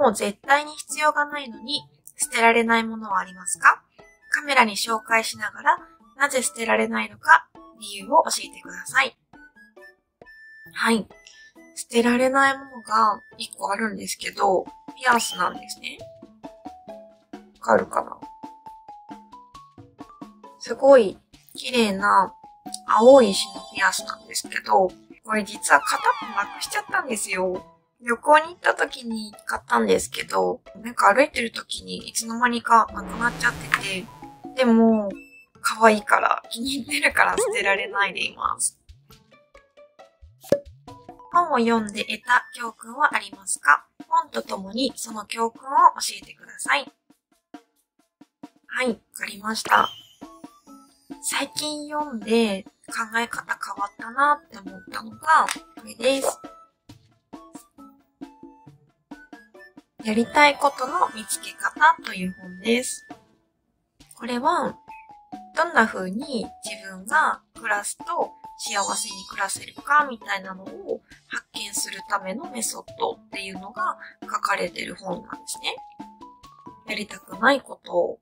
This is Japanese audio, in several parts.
もう絶対に必要がないのに捨てられないものはありますか？カメラに紹介しながらなぜ捨てられないのか？理由を教えてください。はい。捨てられないものが1個あるんですけど、ピアスなんですね。わかるかな？すごい綺麗な青い石のピアスなんですけど、これ実は片っぽなくしちゃったんですよ。旅行に行った時に買ったんですけど、なんか歩いてる時にいつの間にかなくなっちゃってて、でも、可愛いから気に入ってるから捨てられないでいます。本を読んで得た教訓はありますか？本とともにその教訓を教えてください。はい、わかりました。最近読んで考え方変わったなって思ったのが、これです。やりたいことの見つけ方という本です。これは、どんな風に自分が暮らすと幸せに暮らせるかみたいなのを発見するためのメソッドっていうのが書かれてる本なんですね。やりたくないことを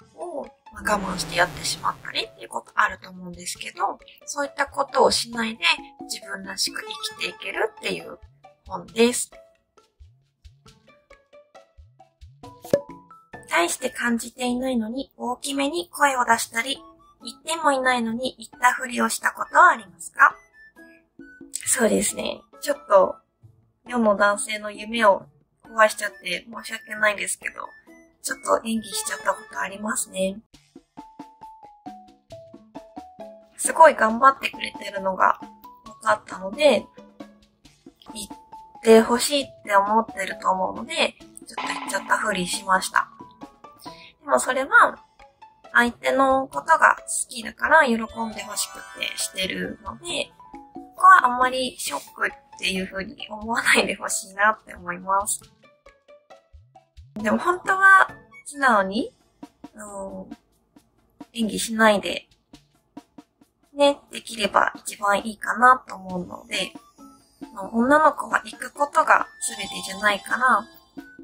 我慢してやってしまったりっていうことあると思うんですけど、そういったことをしないで自分らしく生きていけるっていう本です。大して感じていないのに大きめに声を出したり、言ってもいないのに言ったふりをしたことはありますか？そうですね。ちょっと世の男性の夢を壊しちゃって申し訳ないですけど、ちょっと演技しちゃったことありますね。すごい頑張ってくれてるのが分かったので、言ってほしいって思ってると思うので、ちょっと言っちゃったふりしました。でもそれは、相手のことが好きだから喜んでほしくてしてるので、ここはあんまりショックっていう風に思わないでほしいなって思います。でも本当は素直に、うん、演技しないでね、できれば一番いいかなと思うので、女の子が行くことが全てじゃないから、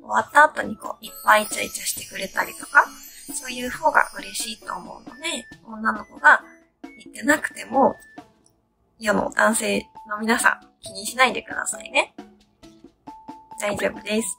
終わった後にこう、いっぱいイチャイチャしてくれたりとか、そういう方が嬉しいと思うので、女の子が言ってなくても、世の男性の皆さん気にしないでくださいね。大丈夫です。